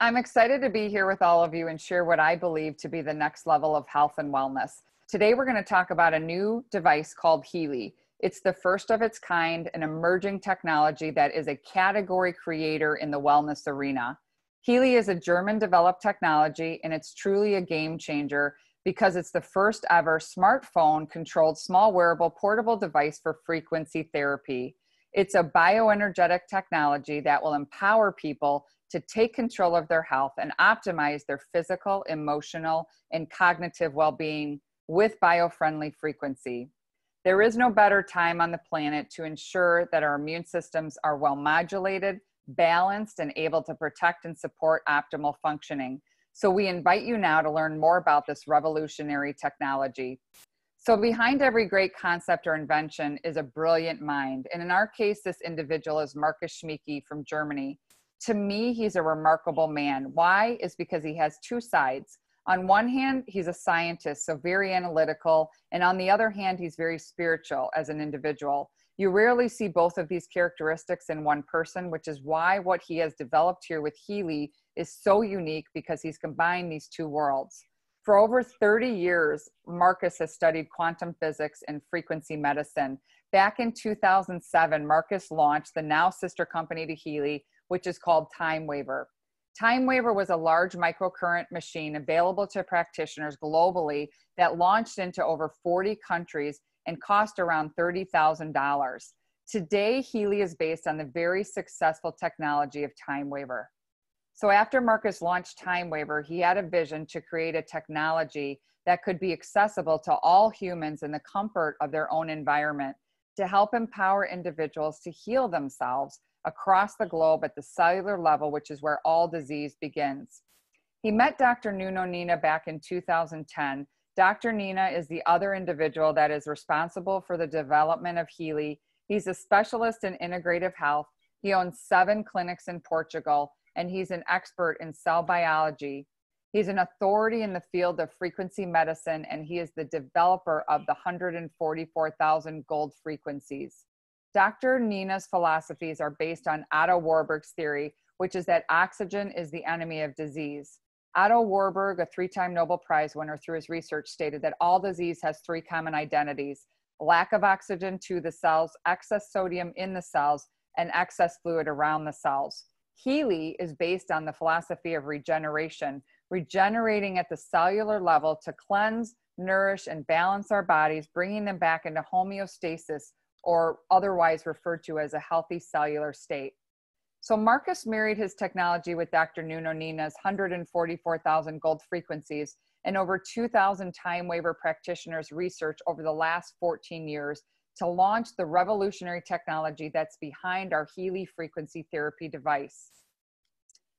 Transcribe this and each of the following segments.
I'm excited to be here with all of you and share what I believe to be the next level of health and wellness. Today, we're going to talk about a new device called Healy. It's the first of its kind, an emerging technology that is a category creator in the wellness arena. Healy is a German developed technology and it's truly a game changer because it's the first ever smartphone controlled small wearable portable device for frequency therapy. It's a bioenergetic technology that will empower people to take control of their health and optimize their physical, emotional, and cognitive well being with biofriendly frequency. There is no better time on the planet to ensure that our immune systems are well modulated, balanced, and able to protect and support optimal functioning. So, we invite you now to learn more about this revolutionary technology. So, behind every great concept or invention is a brilliant mind. And in our case, this individual is Marcus Schmieke from Germany. To me, he's a remarkable man. Why? Is because he has two sides on one hand, he's a scientist, so very analytical. And on the other hand, he's very spiritual as an individual. You rarely see both of these characteristics in one person, which is why what he has developed here with Healy is so unique because he's combined these two worlds. For over 30 years, Marcus has studied quantum physics and frequency medicine. Back in 2007, Marcus launched the now sister company to Healy, which is called TimeWaver. TimeWaver was a large microcurrent machine available to practitioners globally that launched into over 40 countries and cost around $30,000. Today, Healy is based on the very successful technology of TimeWaver. So after Marcus launched TimeWaver, he had a vision to create a technology that could be accessible to all humans in the comfort of their own environment to help empower individuals to heal themselves across the globe at the cellular level, which is where all disease begins. He met Dr. Nuno Nina back in 2010. Dr. Nina is the other individual that is responsible for the development of Healy. He's a specialist in integrative health. He owns seven clinics in Portugal, and he's an expert in cell biology. He's an authority in the field of frequency medicine, and he is the developer of the 144,000 gold frequencies. Dr. Nina's philosophies are based on Otto Warburg's theory, which is that oxygen is the enemy of disease. Otto Warburg, a three time Nobel Prize winner through his research, stated that all disease has three common identities lack of oxygen to the cells, excess sodium in the cells, and excess fluid around the cells. Healy is based on the philosophy of regeneration, regenerating at the cellular level to cleanse, nourish, and balance our bodies, bringing them back into homeostasis or otherwise referred to as a healthy cellular state. So Marcus married his technology with Dr. Nuno Nina's 144,000 gold frequencies and over 2,000 TimeWaver practitioners research over the last 14 years to launch the revolutionary technology that's behind our Healy frequency therapy device.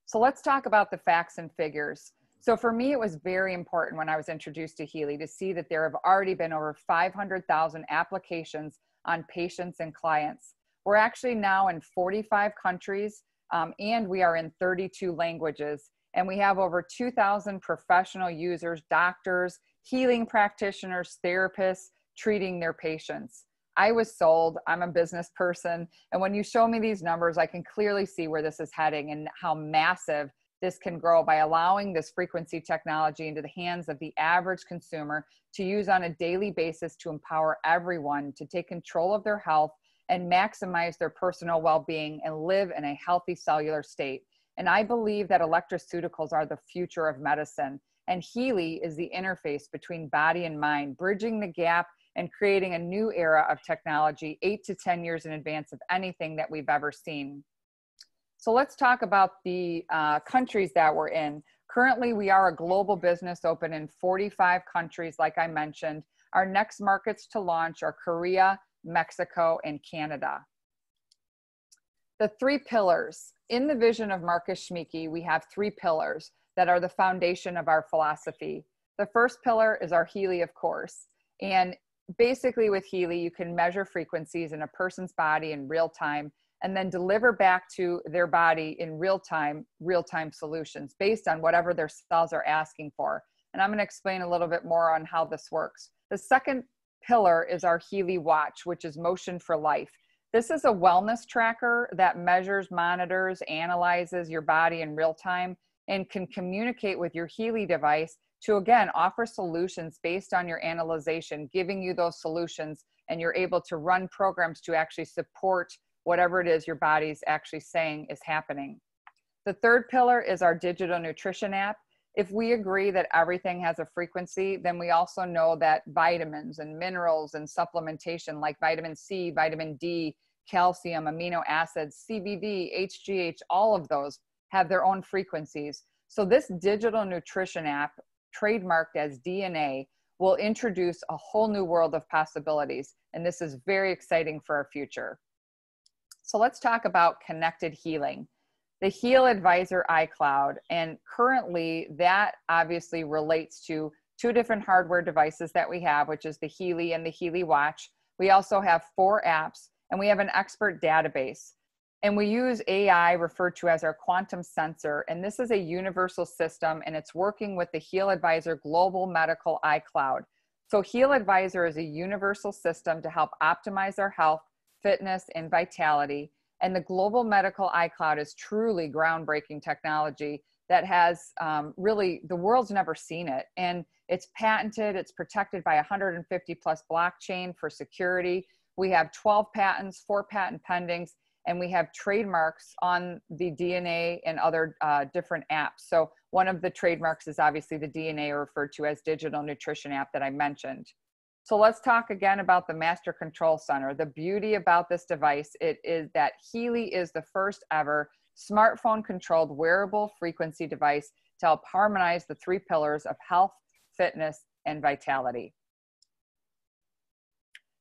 So let's talk about the facts and figures. So for me, it was very important when I was introduced to Healy to see that there have already been over 500,000 applications on patients and clients. We're actually now in 45 countries um, and we are in 32 languages. And we have over 2,000 professional users, doctors, healing practitioners, therapists treating their patients. I was sold. I'm a business person. And when you show me these numbers, I can clearly see where this is heading and how massive this can grow by allowing this frequency technology into the hands of the average consumer to use on a daily basis to empower everyone to take control of their health and maximize their personal well being and live in a healthy cellular state. And I believe that electroceuticals are the future of medicine. And Healy is the interface between body and mind, bridging the gap and creating a new era of technology eight to 10 years in advance of anything that we've ever seen. So let's talk about the uh, countries that we're in. Currently, we are a global business open in 45 countries, like I mentioned. Our next markets to launch are Korea, Mexico, and Canada. The three pillars. In the vision of Marcus Schmieke, we have three pillars that are the foundation of our philosophy. The first pillar is our Healy, of course. And basically, with Healy, you can measure frequencies in a person's body in real time and then deliver back to their body in real time, real time solutions based on whatever their cells are asking for. And I'm going to explain a little bit more on how this works. The second pillar is our Healy Watch, which is Motion for Life. This is a wellness tracker that measures, monitors, analyzes your body in real time and can communicate with your Healy device to again offer solutions based on your analyzation, giving you those solutions, and you're able to run programs to actually support whatever it is your body's actually saying is happening. The third pillar is our digital nutrition app. If we agree that everything has a frequency, then we also know that vitamins and minerals and supplementation like vitamin C, vitamin D, calcium, amino acids, CBD, HGH, all of those have their own frequencies. So, this digital nutrition app, trademarked as DNA, will introduce a whole new world of possibilities. And this is very exciting for our future. So, let's talk about connected healing. The Heal Advisor iCloud, and currently that obviously relates to two different hardware devices that we have, which is the Healy and the Healy Watch. We also have four apps, and we have an expert database. And we use AI referred to as our quantum sensor. And this is a universal system and it's working with the Heal Advisor Global Medical iCloud. So, Heal Advisor is a universal system to help optimize our health, fitness, and vitality. And the Global Medical iCloud is truly groundbreaking technology that has um, really, the world's never seen it. And it's patented, it's protected by 150 plus blockchain for security. We have 12 patents, four patent pendings and we have trademarks on the DNA and other uh, different apps. So one of the trademarks is obviously the DNA referred to as digital nutrition app that I mentioned. So let's talk again about the Master Control Center. The beauty about this device it is that Healy is the first ever smartphone controlled wearable frequency device to help harmonize the three pillars of health, fitness, and vitality.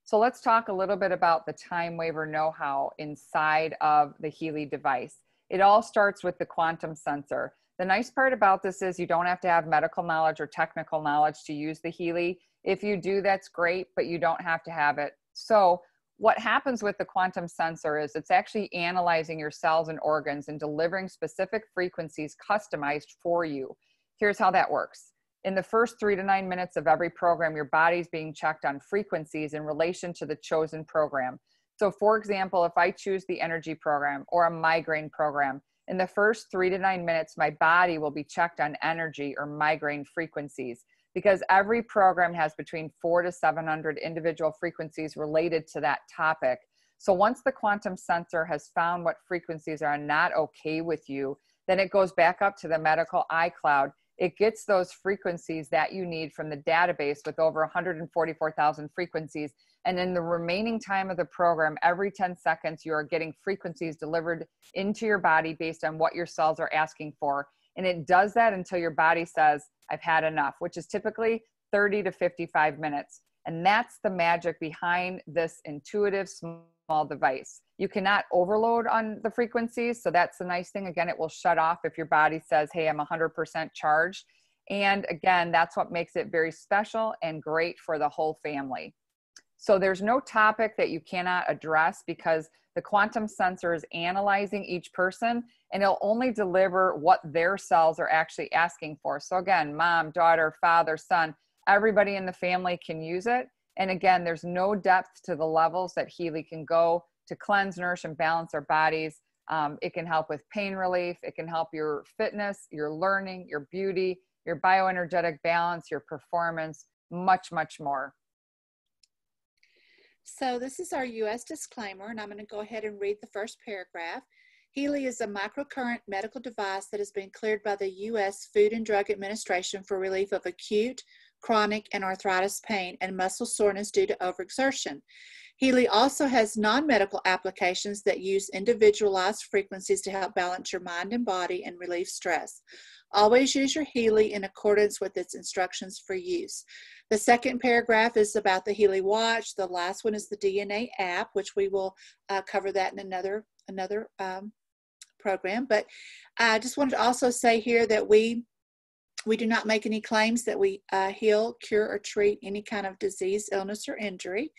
So let's talk a little bit about the TimeWaver know-how inside of the Healy device. It all starts with the quantum sensor. The nice part about this is you don't have to have medical knowledge or technical knowledge to use the Healy. If you do, that's great, but you don't have to have it. So what happens with the quantum sensor is it's actually analyzing your cells and organs and delivering specific frequencies customized for you. Here's how that works in the first three to nine minutes of every program, your body's being checked on frequencies in relation to the chosen program. So, for example, if I choose the energy program or a migraine program, in the first three to nine minutes, my body will be checked on energy or migraine frequencies because every program has between four to 700 individual frequencies related to that topic. So, once the quantum sensor has found what frequencies are not okay with you, then it goes back up to the medical iCloud it gets those frequencies that you need from the database with over 144,000 frequencies. And in the remaining time of the program, every 10 seconds, you are getting frequencies delivered into your body based on what your cells are asking for. And it does that until your body says, I've had enough, which is typically 30 to 55 minutes. And that's the magic behind this intuitive small device. You cannot overload on the frequencies. So that's the nice thing. Again, it will shut off if your body says, hey, I'm 100% charged. And again, that's what makes it very special and great for the whole family. So there's no topic that you cannot address because the quantum sensor is analyzing each person and it'll only deliver what their cells are actually asking for. So again, mom, daughter, father, son, everybody in the family can use it. And again, there's no depth to the levels that Healy can go to cleanse, nourish, and balance our bodies. Um, it can help with pain relief. It can help your fitness, your learning, your beauty, your bioenergetic balance, your performance, much, much more. So this is our U.S. disclaimer, and I'm going to go ahead and read the first paragraph. Healy is a microcurrent medical device that has been cleared by the U.S. Food and Drug Administration for relief of acute, chronic, and arthritis pain and muscle soreness due to overexertion. Healy also has non medical applications that use individualized frequencies to help balance your mind and body and relieve stress. Always use your Healy in accordance with its instructions for use. The second paragraph is about the Healy Watch. The last one is the DNA app, which we will uh, cover that in another another um, program. But I just wanted to also say here that we we do not make any claims that we uh, heal, cure, or treat any kind of disease, illness, or injury.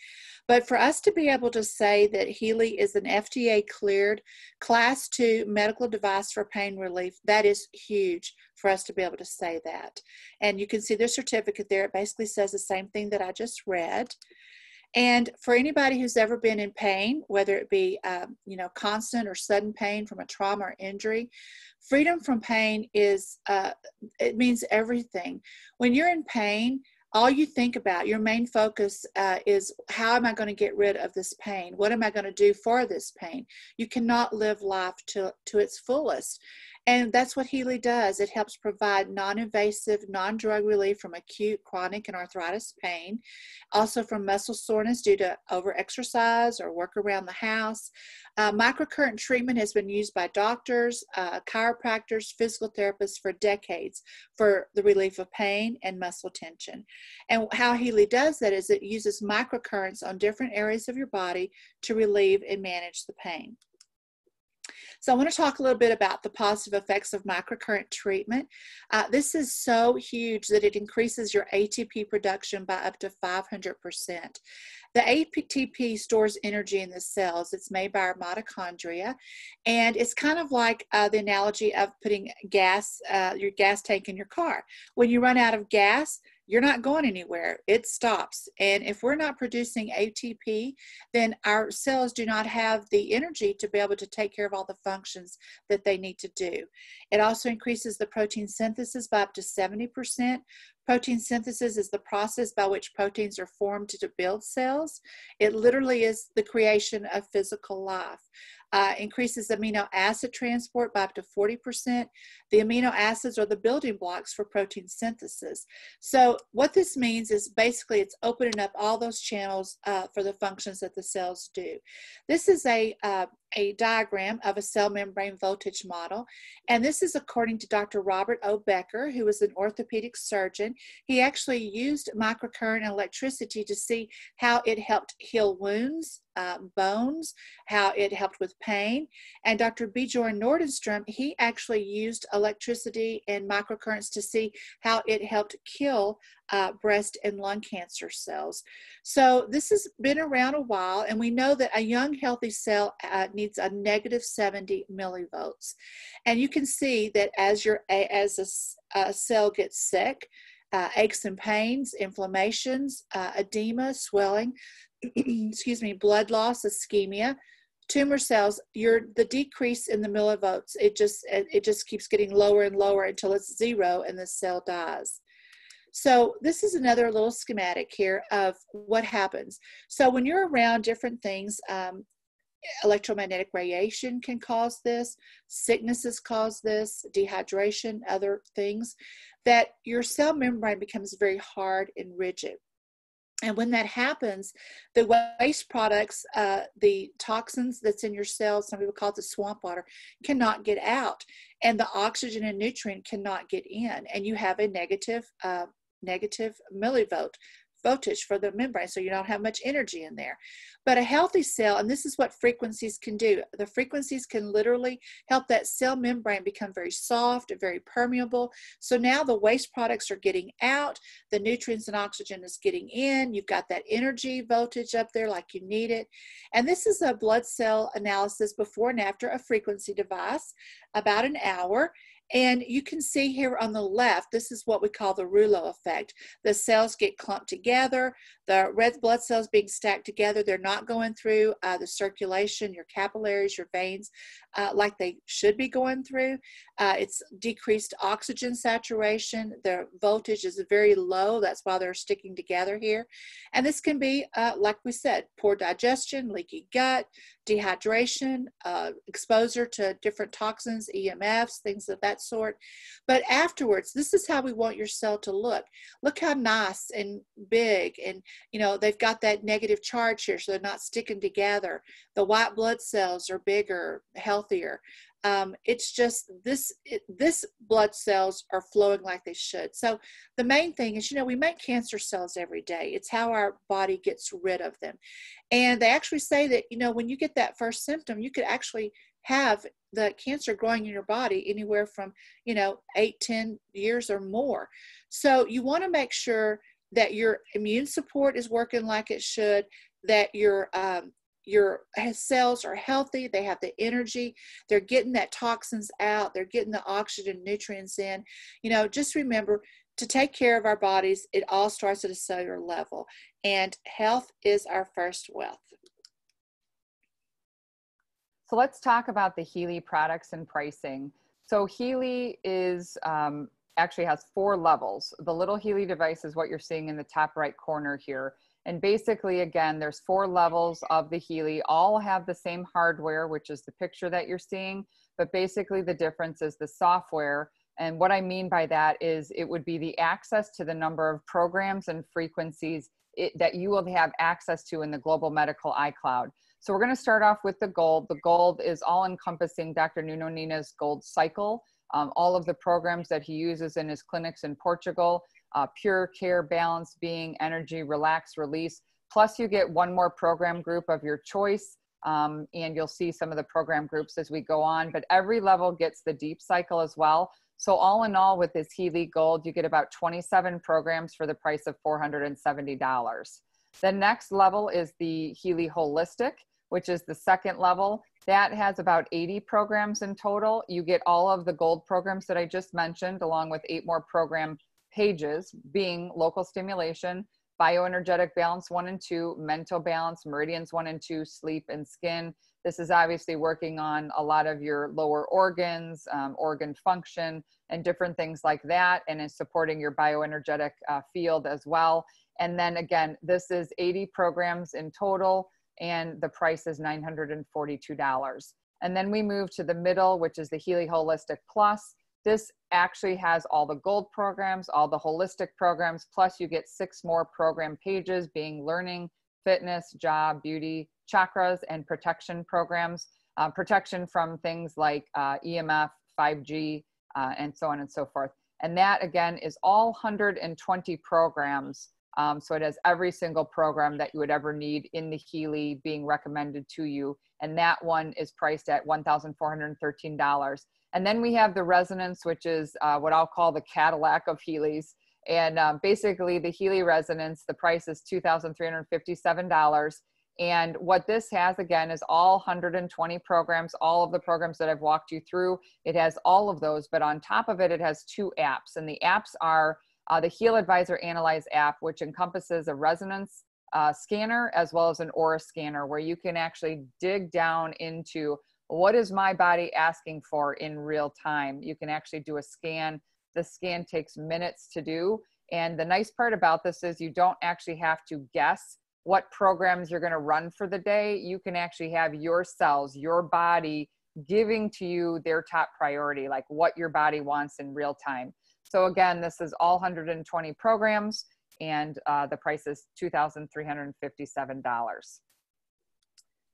But for us to be able to say that Healy is an FDA cleared class two medical device for pain relief, that is huge for us to be able to say that. And you can see the certificate there. It basically says the same thing that I just read. And for anybody who's ever been in pain, whether it be um, you know constant or sudden pain from a trauma or injury, freedom from pain is uh, it means everything. When you're in pain, all you think about, your main focus uh, is how am I going to get rid of this pain? What am I going to do for this pain? You cannot live life to, to its fullest. And that's what Healy does. It helps provide non invasive, non drug relief from acute, chronic, and arthritis pain, also from muscle soreness due to over exercise or work around the house. Uh, microcurrent treatment has been used by doctors, uh, chiropractors, physical therapists for decades for the relief of pain and muscle tension. And how Healy does that is it uses microcurrents on different areas of your body to relieve and manage the pain. So I want to talk a little bit about the positive effects of microcurrent treatment. Uh, this is so huge that it increases your ATP production by up to 500%. The ATP stores energy in the cells. It's made by our mitochondria. And it's kind of like uh, the analogy of putting gas, uh, your gas tank in your car. When you run out of gas, you're not going anywhere. It stops. And if we're not producing ATP, then our cells do not have the energy to be able to take care of all the functions that they need to do. It also increases the protein synthesis by up to 70%. Protein synthesis is the process by which proteins are formed to build cells. It literally is the creation of physical life uh, increases amino acid transport by up to 40%. The amino acids are the building blocks for protein synthesis. So what this means is basically it's opening up all those channels uh, for the functions that the cells do. This is a uh, a diagram of a cell membrane voltage model. And this is according to Dr. Robert O. Becker, who was an orthopedic surgeon. He actually used microcurrent electricity to see how it helped heal wounds, uh, bones, how it helped with pain. And Dr. Bjorn Nordenstrom, he actually used electricity and microcurrents to see how it helped kill uh, breast and lung cancer cells. So this has been around a while, and we know that a young healthy cell uh, needs a negative 70 millivolts. And you can see that as your as a, a cell gets sick, uh, aches and pains, inflammations, uh, edema, swelling, excuse me, blood loss, ischemia, tumor cells, your the decrease in the millivolts, it just it, it just keeps getting lower and lower until it's zero and the cell dies. So this is another little schematic here of what happens. So when you're around different things, um, electromagnetic radiation can cause this, sicknesses cause this, dehydration, other things, that your cell membrane becomes very hard and rigid. And when that happens, the waste products, uh, the toxins that's in your cells, some people call it the swamp water, cannot get out. And the oxygen and nutrient cannot get in. And you have a negative uh, negative millivolt voltage for the membrane so you don't have much energy in there. But a healthy cell and this is what frequencies can do the frequencies can literally help that cell membrane become very soft very permeable. So now the waste products are getting out the nutrients and oxygen is getting in you've got that energy voltage up there like you need it. And this is a blood cell analysis before and after a frequency device about an hour and you can see here on the left, this is what we call the rouleau effect. The cells get clumped together, the red blood cells being stacked together, they're not going through uh, the circulation, your capillaries, your veins, uh, like they should be going through. Uh, it's decreased oxygen saturation. The voltage is very low. That's why they're sticking together here. And this can be, uh, like we said, poor digestion, leaky gut, dehydration, uh, exposure to different toxins, EMFs, things of that sort. But afterwards, this is how we want your cell to look. Look how nice and big, and you know they've got that negative charge here, so they're not sticking together. The white blood cells are bigger, healthier. Um, it's just this it, this blood cells are flowing like they should. So the main thing is, you know, we make cancer cells every day. It's how our body gets rid of them. And they actually say that, you know, when you get that first symptom, you could actually have the cancer growing in your body anywhere from, you know, eight, ten years or more. So you want to make sure that your immune support is working like it should, that your um, your cells are healthy, they have the energy, they're getting that toxins out, they're getting the oxygen nutrients in. You know, just remember to take care of our bodies, it all starts at a cellular level, and health is our first wealth. So let's talk about the Healy products and pricing. So Healy is um, actually has four levels. The little Healy device is what you're seeing in the top right corner here. And basically, again, there's four levels of the Healy. All have the same hardware, which is the picture that you're seeing. But basically, the difference is the software and what I mean by that is it would be the access to the number of programs and frequencies it, that you will have access to in the Global Medical iCloud. So we're going to start off with the gold. The gold is all encompassing Dr. Nuno Nina's gold cycle, um, all of the programs that he uses in his clinics in Portugal, uh, pure care, balance, being, energy, relax, release. Plus you get one more program group of your choice. Um, and you'll see some of the program groups as we go on, but every level gets the deep cycle as well. So all in all, with this Healy Gold, you get about 27 programs for the price of $470. The next level is the Healy Holistic, which is the second level. That has about 80 programs in total. You get all of the gold programs that I just mentioned, along with eight more program pages, being local stimulation, bioenergetic balance one and two, mental balance, meridians one and two, sleep and skin, this is obviously working on a lot of your lower organs, um, organ function, and different things like that, and is supporting your bioenergetic uh, field as well. And then again, this is 80 programs in total, and the price is $942. And then we move to the middle, which is the Healy Holistic Plus. This actually has all the gold programs, all the holistic programs, plus you get six more program pages being learning, fitness, job, beauty, chakras, and protection programs. Uh, protection from things like uh, EMF, 5G, uh, and so on and so forth. And that again is all 120 programs. Um, so it has every single program that you would ever need in the Healy being recommended to you. And that one is priced at $1,413. And then we have the resonance, which is uh, what I'll call the Cadillac of Healy's. And um, basically, the Healy Resonance, the price is $2,357. And what this has again is all 120 programs, all of the programs that I've walked you through. It has all of those, but on top of it, it has two apps. And the apps are uh, the Heal Advisor Analyze app, which encompasses a resonance uh, scanner as well as an aura scanner, where you can actually dig down into what is my body asking for in real time. You can actually do a scan the scan takes minutes to do. And the nice part about this is you don't actually have to guess what programs you're going to run for the day. You can actually have your cells, your body giving to you their top priority, like what your body wants in real time. So again, this is all 120 programs and uh, the price is $2,357.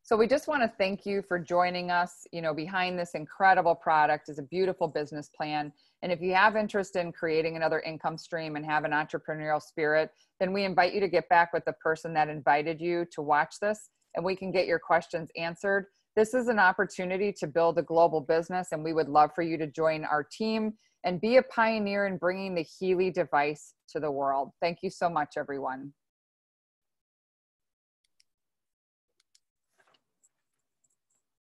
So we just want to thank you for joining us. You know, behind this incredible product is a beautiful business plan. And if you have interest in creating another income stream and have an entrepreneurial spirit, then we invite you to get back with the person that invited you to watch this and we can get your questions answered. This is an opportunity to build a global business and we would love for you to join our team and be a pioneer in bringing the Healy device to the world. Thank you so much, everyone.